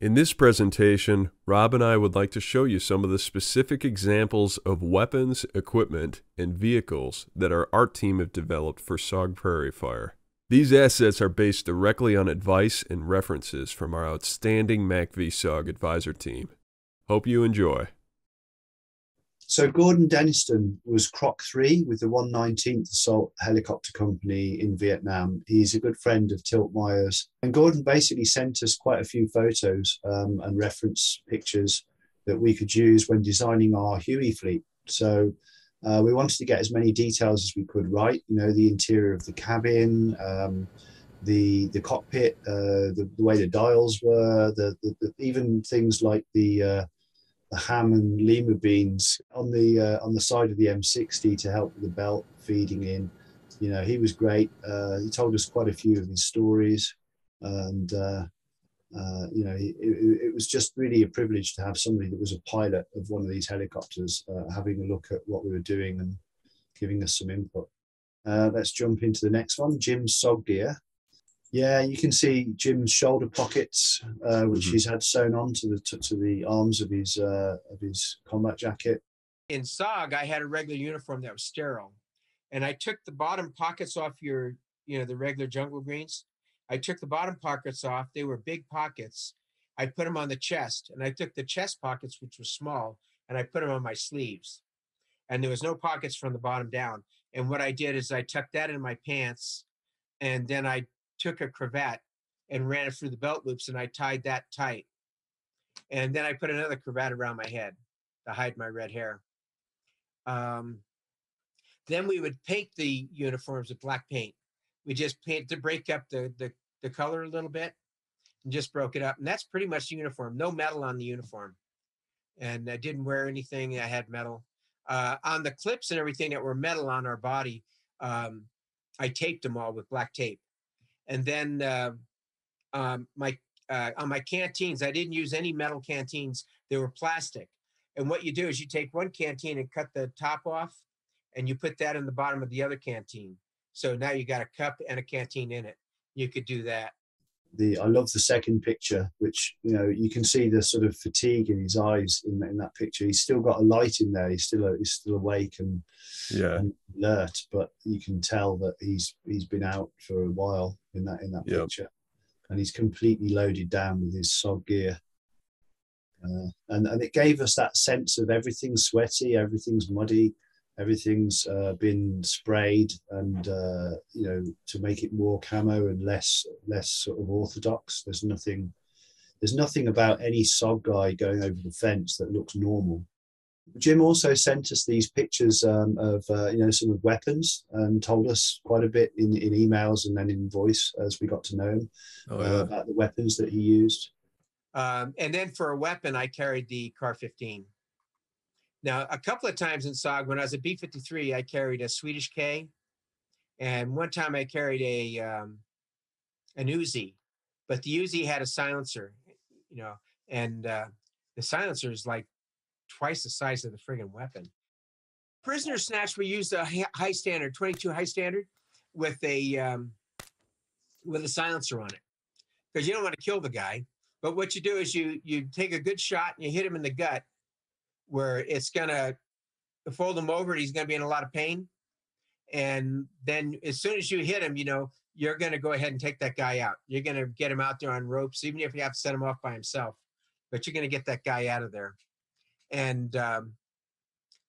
In this presentation, Rob and I would like to show you some of the specific examples of weapons, equipment, and vehicles that our art team have developed for SOG Prairie Fire. These assets are based directly on advice and references from our outstanding MACV SOG advisor team. Hope you enjoy. So Gordon Denniston was Croc 3 with the 119th Assault Helicopter Company in Vietnam. He's a good friend of Tilt Meyer's. And Gordon basically sent us quite a few photos um, and reference pictures that we could use when designing our Huey fleet. So uh, we wanted to get as many details as we could right, you know, the interior of the cabin, um, the the cockpit, uh, the, the, way the dials were, the, the, the even things like the uh, the ham and lima beans on the uh, on the side of the M60 to help with the belt feeding in. You know, he was great. Uh, he told us quite a few of his stories, and uh, uh you know, it, it, was just really a privilege to have somebody that was a pilot of one of these helicopters uh, having a look at what we were doing and giving us some input. Uh, let's jump into the next one, Jim SOG gear. Yeah, you can see Jim's shoulder pockets, uh, which mm-hmm. he's had sewn on to the to, to the arms of his uh, of his combat jacket. In SOG, I had a regular uniform that was sterile, and I took the bottom pockets off your, you know, the regular jungle greens. I took the bottom pockets off; they were big pockets. I put them on the chest, and I took the chest pockets, which were small, and I put them on my sleeves. And there was no pockets from the bottom down. And what I did is I tucked that in my pants, and then I took a cravat and ran it through the belt loops and I tied that tight. And then I put another cravat around my head to hide my red hair. Um, then we would paint the uniforms with black paint. We just paint to break up the, the, the color a little bit and just broke it up. And that's pretty much the uniform. No metal on the uniform. And I didn't wear anything. I had metal. Uh, on the clips and everything that were metal on our body, um, I taped them all with black tape. And then uh, um, my uh, on my canteens, I didn't use any metal canteens; they were plastic. And what you do is you take one canteen and cut the top off, and you put that in the bottom of the other canteen. So now you got a cup and a canteen in it. You could do that. The I love the second picture, which you know you can see the sort of fatigue in his eyes in, in that picture. He's still got a light in there. He's still he's still awake and yeah and alert, but you can tell that he's he's been out for a while in that in that yep. picture, and he's completely loaded down with his SOG gear. Uh, and and it gave us that sense of everything's sweaty, everything's muddy, everything's uh, been sprayed, and uh, you know to make it more camo and less less sort of orthodox. There's nothing there's nothing about any SOG guy going over the fence that looks normal. Jim also sent us these pictures um, of uh, you know some of weapons and told us quite a bit in, in emails and then in voice as we got to know him oh, yeah. uh, about the weapons that he used. Um, and then for a weapon, I carried the Car 15. Now, a couple of times in SOG, when I was at B 53, I carried a Swedish K. And one time I carried a um, an Uzi, but the Uzi had a silencer, you know, and uh, the silencer is like twice the size of the friggin' weapon. Prisoner snatch, we used a high standard, 22 high standard, with a um, with a silencer on it, because you don't want to kill the guy. But what you do is you you take a good shot and you hit him in the gut, where it's gonna fold him over and he's gonna be in a lot of pain. And then as soon as you hit him, you know you're gonna go ahead and take that guy out. You're gonna get him out there on ropes, even if you have to set him off by himself. But you're gonna get that guy out of there and um,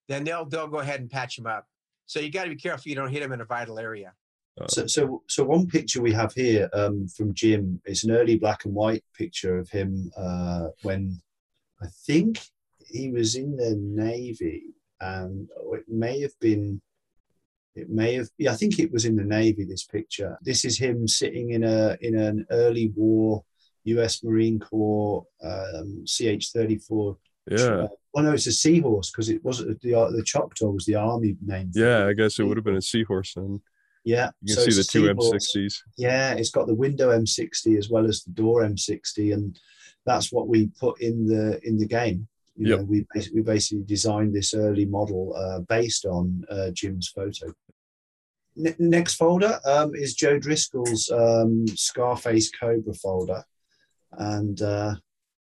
then they'll they'll go ahead and patch him up. So you got to be careful you don't hit him in a vital area. So, so, so one picture we have here um, from Jim is an early black and white picture of him uh, when I think he was in the Navy, and it may have been, it may have, yeah, I think it was in the Navy. This picture. This is him sitting in a in an early war U.S. Marine Corps um, CH-34 yeah. Well, no, it's a seahorse because it wasn't the the Choctaw was the army name. Yeah, I guess it would have been a seahorse then. Yeah, you can so see the two M60s. Yeah, it's got the window M60 as well as the door M60, and that's what we put in the in the game. You yep. know, we we basically designed this early model uh, based on uh, Jim's photo. Next folder um, is Joe Driscoll's um, Scarface Cobra folder, and uh,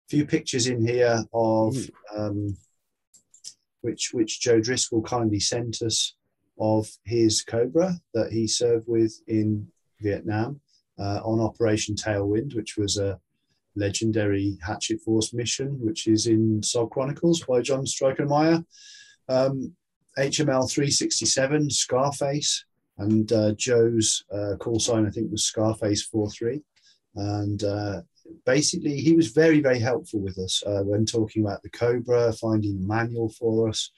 few pictures in here of um, which which Joe Driscoll kindly sent us of his Cobra that he served with in Vietnam uh, on Operation Tailwind, which was a legendary Hatchet Force mission, which is in SOG Chronicles by John Stryker Um, HML 367, Scarface, and uh, Joe's uh, call sign, I think, was Scarface 43. And uh, basically, he was very, very helpful with us uh, when talking about the Cobra, finding the manual for us.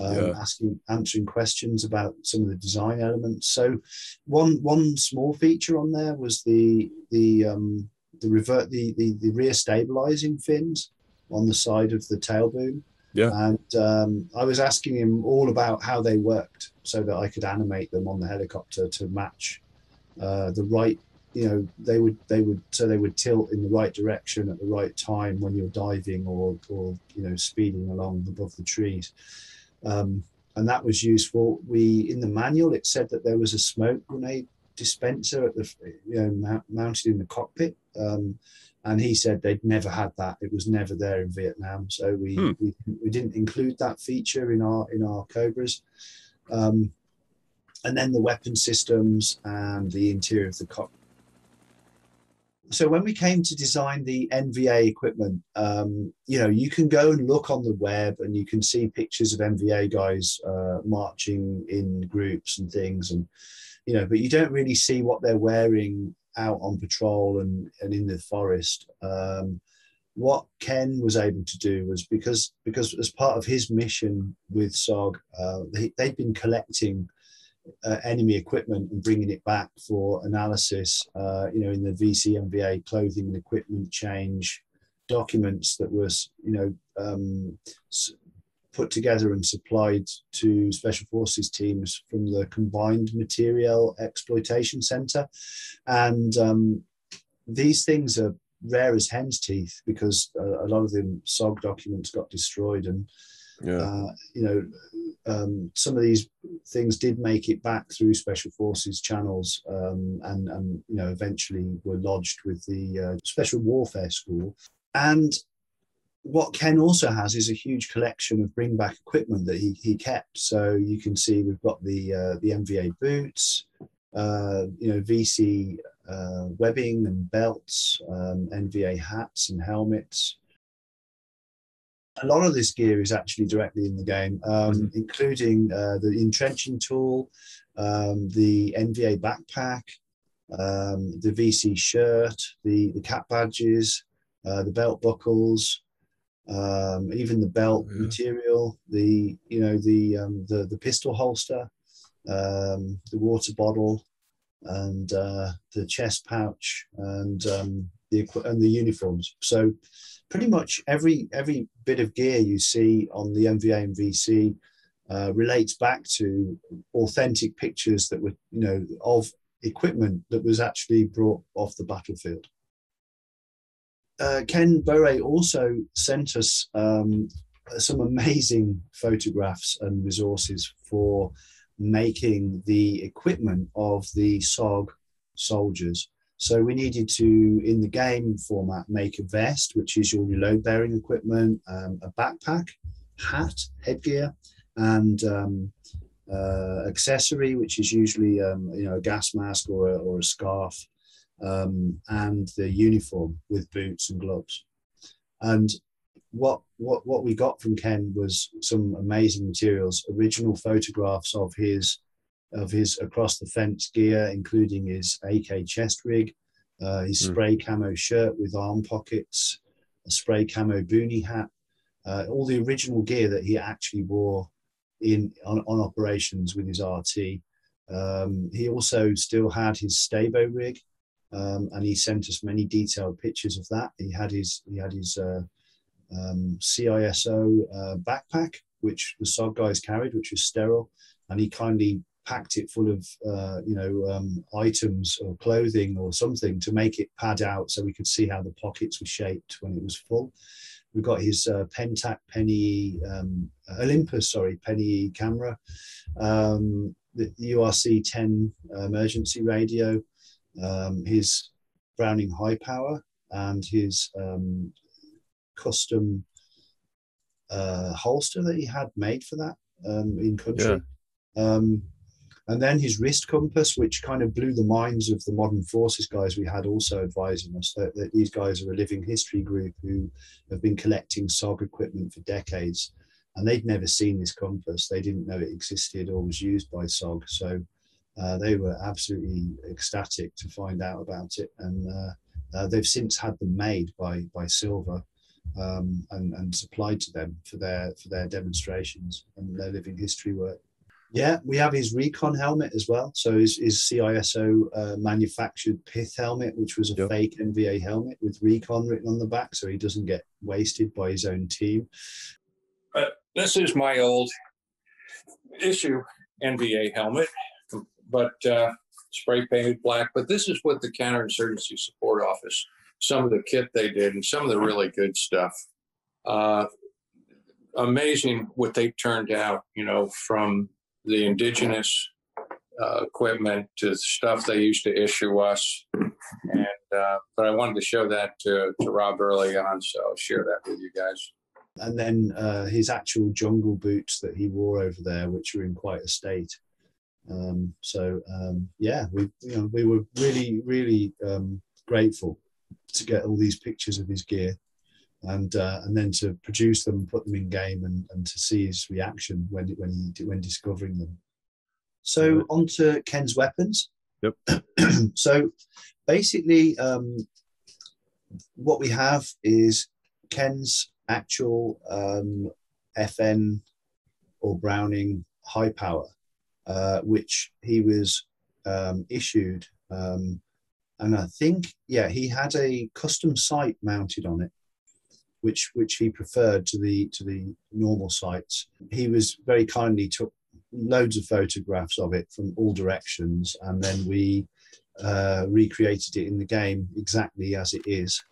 Um, yeah. asking answering questions about some of the design elements so one one small feature on there was the the um, the revert the, the the rear stabilizing fins on the side of the tail boom. Yeah. And um, I was asking him all about how they worked so that I could animate them on the helicopter to match uh, the right. You know, they would they would so they would tilt in the right direction at the right time when you're diving or or you know speeding along above the trees. Um, and that was useful. We in the manual it said that there was a smoke grenade dispenser at the you know mounted in the cockpit um, and he said they'd never had that. It was never there in vietnam. So we hmm. we, we didn't include that feature in our in our cobras. Um, and then the weapon systems and the interior of the cockpit so when we came to design the NVA equipment, um, you know, you can go and look on the web and you can see pictures of NVA guys uh, marching in groups and things, and you know, but you don't really see what they're wearing out on patrol and, and in the forest. Um, what Ken was able to do was because because as part of his mission with SOG, uh, they, they'd been collecting uh, enemy equipment and bringing it back for analysis. Uh, you know, in the VCMVA clothing and equipment change documents that was you know um, put together and supplied to special forces teams from the combined material exploitation center and um, these things are rare as hen's teeth because a, a lot of the sog documents got destroyed and yeah. uh, you know um, some of these things did make it back through special forces channels um, and, and you know eventually were lodged with the uh, special warfare school and what Ken also has is a huge collection of bring back equipment that he, he kept. So you can see we've got the uh, the NVA boots, uh, you know VC uh, webbing and belts, um, NVA hats and helmets. A lot of this gear is actually directly in the game, um, mm-hmm. including uh, the entrenching tool, um, the NVA backpack, um, the VC shirt, the the cap badges, uh, the belt buckles um, even the belt yeah. material, the you know the um, the the pistol holster, um, the water bottle, and uh, the chest pouch, and um, the and the uniforms. So pretty much every every bit of gear you see on the NVA and VC uh, relates back to authentic pictures that were you know of equipment that was actually brought off the battlefield uh, Ken Bowra also sent us um, some amazing photographs and resources for making the equipment of the SOG soldiers. So we needed to, in the game format, make a vest, which is your reload bearing equipment, um, a backpack, hat, headgear, and um, uh, accessory, which is usually um, you know a gas mask or a, or a scarf, um, and the uniform with boots and gloves. And what what what we got from Ken was some amazing materials, original photographs of his of his across the fence gear, including his AK chest rig, uh, his mm. spray camo shirt with arm pockets, a spray camo boonie hat, uh, all the original gear that he actually wore in on, on operations with his RT. Um, he also still had his Stabo rig, um, and he sent us many detailed pictures of that. He had his he had his uh, um, CISO uh, backpack, which the SOG guys carried, which was sterile, and he kindly packed it full of uh, you know um, items or clothing or something to make it pad out so we could see how the pockets were shaped when it was full. We got his uh, Pentax Penny um, Olympus, sorry, Penny camera, um, the URC 10 emergency radio, um, his Browning High Power and his um, custom uh, holster that he had made for that um, in country. Yeah. Um, and then his wrist compass, which kind of blew the minds of the modern forces guys we had also advising us that, that these guys are a living history group who have been collecting SOG equipment for decades. And they'd never seen this compass. They didn't know it existed or was used by SOG. So uh, they were absolutely ecstatic to find out about it. And uh, uh, they've since had them made by, by Silva um, and, and supplied to them for their, for their demonstrations and their living history work. Yeah, we have his recon helmet as well. So his, his CISO uh, manufactured pith helmet, which was a yep. fake NVA helmet with recon written on the back, so he doesn't get wasted by his own team. Uh, this is my old issue NVA helmet, but uh, spray painted black. But this is what the counterinsurgency support office, some of the kit they did, and some of the really good stuff. Uh, amazing what they turned out, you know, from the indigenous uh, equipment to stuff they used to issue us. And uh, but I wanted to show that to, to Rob early on, so I'll share that with you guys. And then uh, his actual jungle boots that he wore over there, which are in quite a state. Um, so um, yeah, we you know we were really really um, grateful to get all these pictures of his gear and uh, and then to produce them, put them in game, and, and to see his reaction when when he when discovering them. So on to Ken's weapons. Yep. so basically, um, what we have is Ken's actual um, FN or Browning high power, uh, which he was um, issued. Um, and I think, yeah, he had a custom sight mounted on it which which he preferred to the to the normal sights. He was very kindly took loads of photographs of it from all directions, and then we uh, recreated it in the game exactly as it is.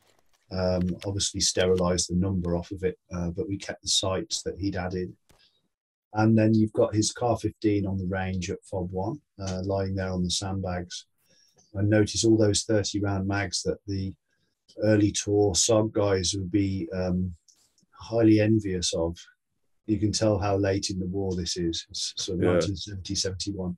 Um, obviously, sterilized the number off of it, uh, but we kept the sights that he'd added. And then you've got his car 15 on the range at Fob 1, uh, lying there on the sandbags. And notice all those 30 round mags that the early tour sub guys would be um, highly envious of. You can tell how late in the war this is. It's sort of yeah. 1970, 71.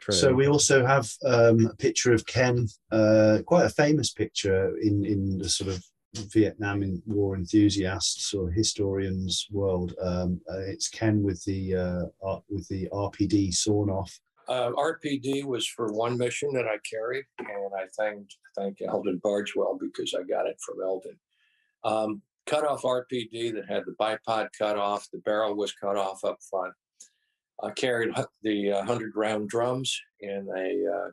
True. So we also have um, a picture of Ken, uh, quite a famous picture in, in the sort of Vietnam war enthusiasts or historians world. Um, uh, it's Ken with the uh, with the RPD sawn off uh, RPD was for one mission that I carried, and I thanked thank Eldon Bargewell because I got it from Eldon. Um, cut off RPD that had the bipod cut off, the barrel was cut off up front. I carried the uh, 100 round drums in a uh,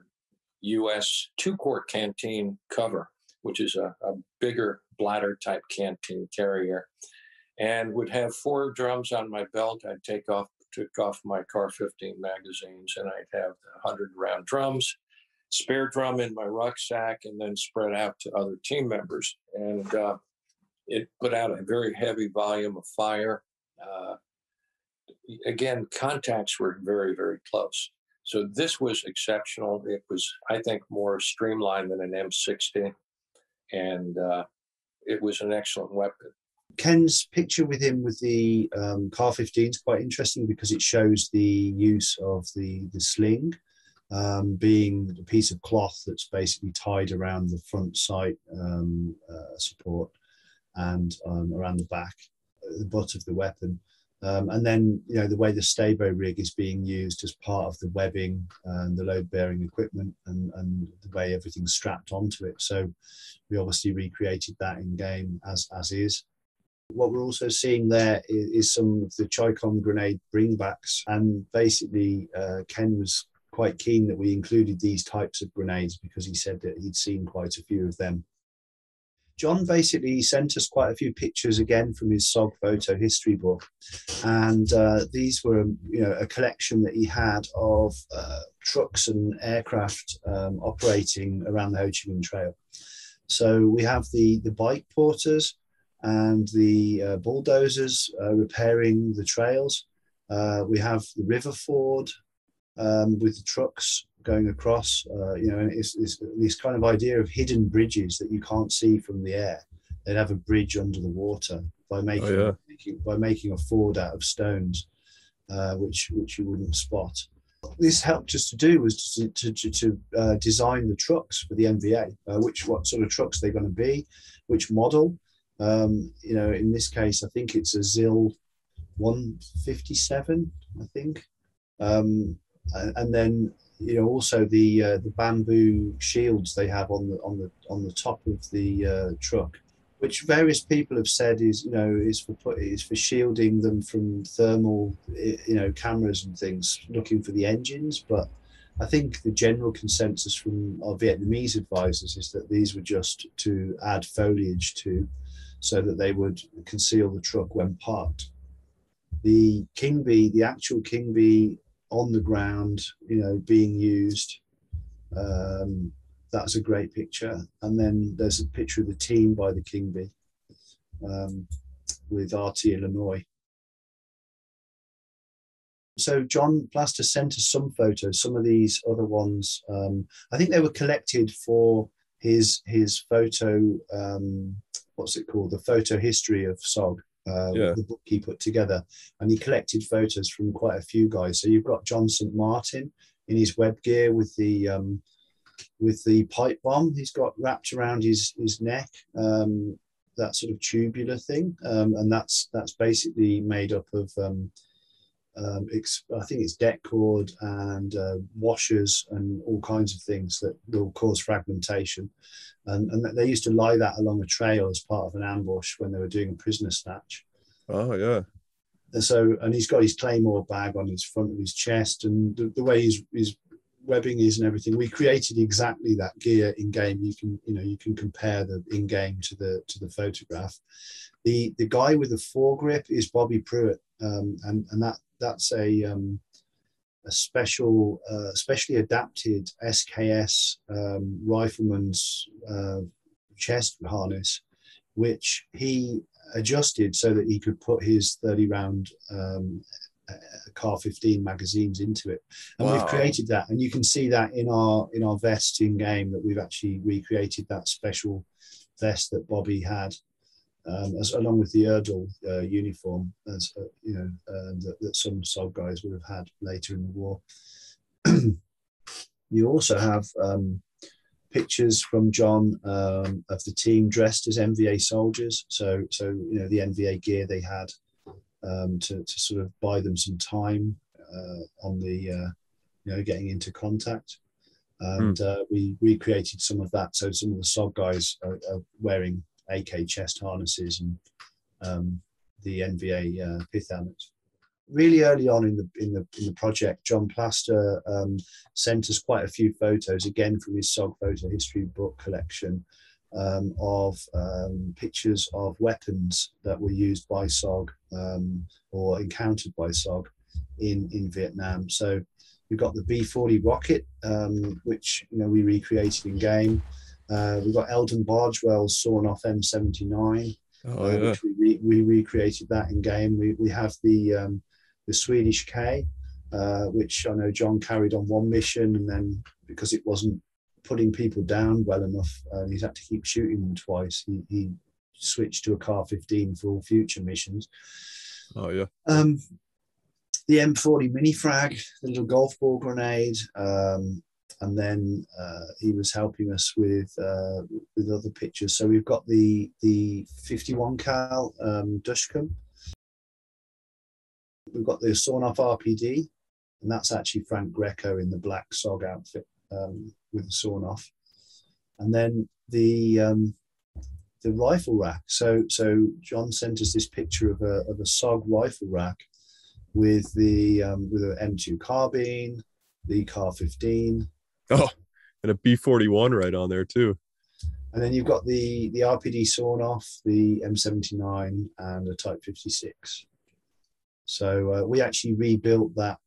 US two quart canteen cover, which is a, a bigger bladder type canteen carrier, and would have four drums on my belt. I'd take off took off my car 15 magazines and I'd have 100 round drums, spare drum in my rucksack, and then spread out to other team members. And uh, it put out a very heavy volume of fire. Uh, again, contacts were very, very close. So this was exceptional. It was, I think, more streamlined than an M60. And uh, it was an excellent weapon. Ken's picture with him with the um, Car 15 is quite interesting because it shows the use of the, the sling um, being a piece of cloth that's basically tied around the front sight um, uh, support and um, around the back, uh, the butt of the weapon. Um, and then, you know, the way the Stabo rig is being used as part of the webbing and the load bearing equipment and, and the way everything's strapped onto it. So we obviously recreated that in game as, as is. What we're also seeing there is, is some of the Chicom grenade bringbacks, and basically uh, Ken was quite keen that we included these types of grenades because he said that he'd seen quite a few of them. John basically sent us quite a few pictures again from his SOG photo history book, and uh, these were you know a collection that he had of uh, trucks and aircraft um, operating around the Ho Chi Minh Trail. So we have the the bike porters, and the uh, bulldozers uh, repairing the trails. Uh, we have the river ford um, with the trucks going across. Uh, you know, it's, it's, this kind of idea of hidden bridges that you can't see from the air. they'd have a bridge under the water by making, yeah. making by making a ford out of stones, uh, which which you wouldn't spot. What this helped us to do was to to, to, to uh, design the trucks for the NVA, uh, which what sort of trucks they're going to be, which model. Um, you know, in this case, I think it's a ZIL 157. I think, um, and, and then you know also the uh, the bamboo shields they have on the on the on the top of the uh, truck which various people have said is you know is for put is for shielding them from thermal you know cameras and things looking for the engines. But i think the general consensus from our vietnamese advisors is that these were just to add foliage to so that they would conceal the truck when parked. The king bee the actual king bee on the ground you know being used um, that's a great picture. And then there's a picture of the team by the King Bee um, with RT Illinois. So John Plaster sent us some photos. Some of these other ones, um, I think they were collected for his his photo. Um, what's it called? The photo history of SOG. Uh, Yeah. The book he put together, and he collected photos from quite a few guys. So you've got John St Martin in his web gear with the um, with the pipe bomb he's got wrapped around his his neck um, that sort of tubular thing um, and that's that's basically made up of um, I think it's det cord and uh, washers and all kinds of things that will cause fragmentation. And, and they used to lie that along a trail as part of an ambush when they were doing a prisoner snatch. Oh yeah. and so and he's got his claymore bag on his front of his chest and the, the way his his webbing is and everything. We created exactly that gear in game you can you know you can compare the in game to the to the photograph. The the guy with the foregrip is bobby pruitt um, and and that that's a um, a special uh, specially adapted sks um, rifleman's uh, chest harness which he adjusted so that he could put his 30 round um, uh, car 15 magazines into it. And we've created that. And you can see that in our in our vest in game that we've actually recreated that special vest that bobby had um, as along with the Erdl uh, uniform as uh, you know uh, that, that some SOG guys would have had later in the war you also have um, pictures from John um, of the team dressed as NVA soldiers. So, so you know the NVA gear they had um, to to sort of buy them some time uh, on the uh, you know getting into contact. And uh, we recreated some of that. So some of the SOG guys are, are wearing AK chest harnesses and um, the NVA uh, pith helmets. Really early on in the in the in the project, John Plaster um, sent us quite a few photos again from his SOG photo history book collection um, of um, pictures of weapons that were used by SOG um, or encountered by SOG in in Vietnam. So we've got the B40 rocket, um, which you know we recreated in game. Uh, we've got Eldon Bargewell's sawn off M79, Oh uh, yeah. which we, re- we recreated that in game. We, we have the um, the Swedish K, uh, which I know John carried on one mission, and then because it wasn't putting people down well enough, uh, he's had to keep shooting them twice. He, he switched to a Car 15 for all future missions. Oh yeah. Um, the M40 mini frag, the little golf ball grenade, um, and then uh, he was helping us with uh, with other pictures. So we've got the the 51 cal um. We've got the sawn off RPD, and that's actually Frank Greco in the black SOG outfit um, with the sawn off. And then the um, the rifle rack. So so John sent us this picture of a of a SOG rifle rack with the um, with an M2 carbine, the Car 15, Oh, and a B forty one right on there too. and then you've got the the RPD sawn off, the M79, and a Type 56. So uh, we actually rebuilt that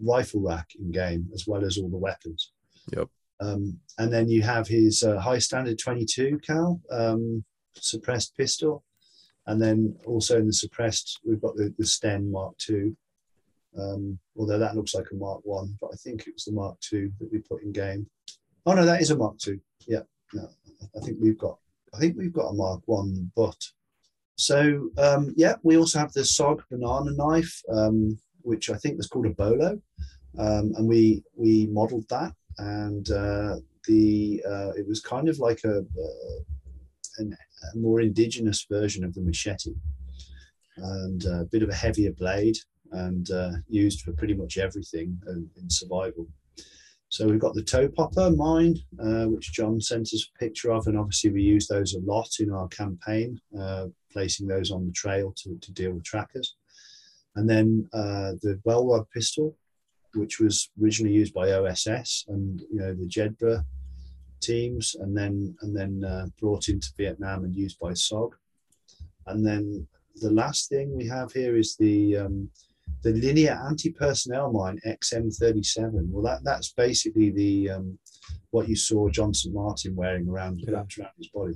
rifle rack in game as well as all the weapons. Yep. Um, and then you have his uh, high standard 22 cal um, suppressed pistol, and then also in the suppressed we've got the, the Sten Mark II. Um, although that looks like a Mark One, but I think it was the Mark Two that we put in game. Oh no, that is a Mark Two. Yeah, no, I think we've got I think we've got a Mark One but So um, yeah, we also have the SOG banana knife, um, which I think was called a bolo, um, and we we modelled that, and uh, the uh, it was kind of like a, uh, a more indigenous version of the machete, and a bit of a heavier blade, and uh, used for pretty much everything in, in survival. So we've got the toe popper mine, uh, which John sent us a picture of, and obviously we use those a lot in our campaign, uh, placing those on the trail to, to deal with trackers. And then uh, the Welrod pistol, which was originally used by OSS and you know the Jedburgh teams, and then and then uh, brought into Vietnam and used by SOG. And then the last thing we have here is the um, the linear anti-personnel mine XM37. Well, that that's basically the um, what you saw John St. Martin wearing around, yeah. around his body.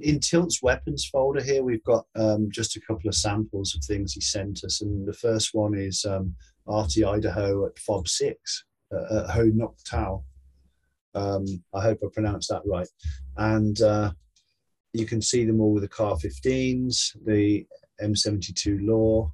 In Tilt's weapons folder here, we've got um, just a couple of samples of things he sent us, and the first one is um, RT Idaho at Fob Six uh, at Ho Nok. Um, I hope I pronounced that right, and uh, you can see them all with the Car 15s, the M72 Law,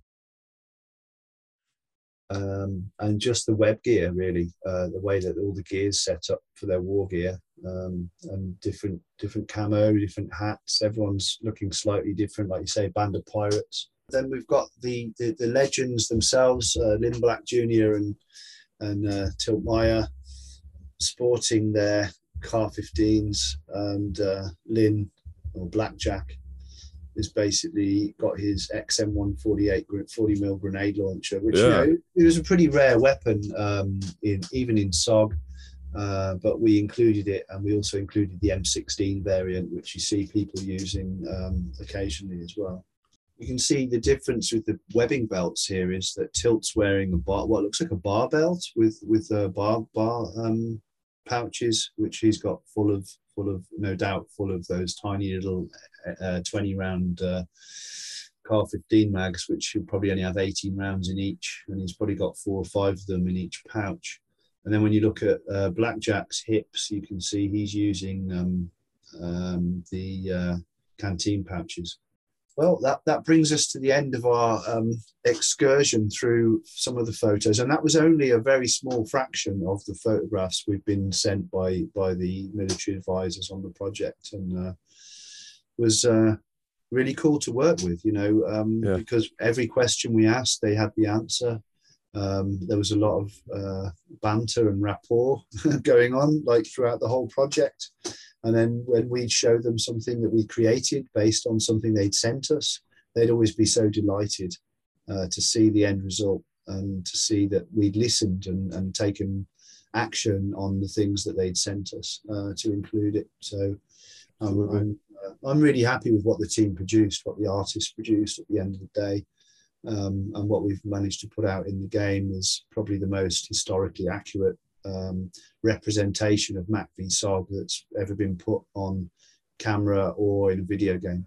um, and just the web gear really uh, the way that all the gears set up for their war gear um, and different different camo different hats. Everyone's looking slightly different like you say band of pirates. Then we've got the the, the legends themselves uh, lynn black jr and and uh, tilt meyer sporting their car 15s and uh, lynn or blackjack has basically got his XM148 40 mil grenade launcher, which yeah. you know it was a pretty rare weapon um, in even in SOG. Uh, but we included it, and we also included the M16 variant, which you see people using um, occasionally as well. You can see the difference with the webbing belts here is that Tilt's wearing a bar, what looks like a bar belt with with a bar bar um, pouches, which he's got full of full of no doubt full of those tiny little uh, 20 round uh, car 15 mags, which he'll probably only have 18 rounds in each, and he's probably got four or five of them in each pouch. And then when you look at uh, Blackjack's hips, you can see he's using um, um, the uh, canteen pouches. Well, that, that brings us to the end of our um, excursion through some of the photos, and that was only a very small fraction of the photographs we've been sent by by the military advisors on the project, and uh, was uh, really cool to work with. You know, um, yeah. because every question we asked, they had the answer. Um, there was a lot of uh, banter and rapport going on, like throughout the whole project. And then when we'd show them something that we created based on something they'd sent us, they'd always be so delighted uh, to see the end result and to see that we'd listened and, and taken action on the things that they'd sent us uh, to include it. So um, I'm, uh, I'm really happy with what the team produced, what the artists produced at the end of the day. Um, and what we've managed to put out in the game is probably the most historically accurate um, representation of MACV that's ever been put on camera or in a video game.